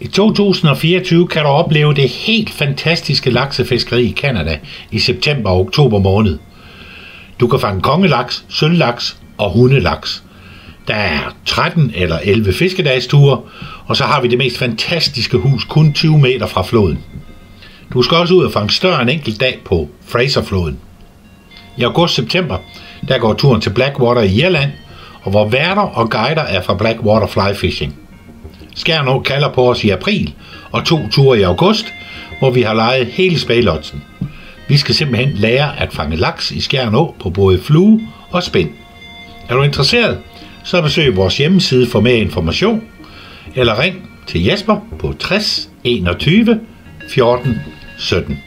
I 2024 kan du opleve det helt fantastiske laksefiskeri i Kanada i september og oktober måned. Du kan fange kongelaks, sølvlaks og hundelaks. Der er 13 eller 11 fiskedagsture, og så har vi det mest fantastiske hus kun 20 meter fra floden. Du skal også ud og fange større en enkelt dag på Fraserfloden. I august-september, der går turen til Blackwater i Irland, og hvor værter og guider er fra Blackwater Fly Fishing. Skærnå kalder på os i april, og to ture i august, hvor vi har lejet hele spælotsen. Vi skal simpelthen lære at fange laks i Skjernå på både flue og spind. Er du interesseret, så besøg vores hjemmeside for mere information, eller ring til Jesper på 60 21 14 17.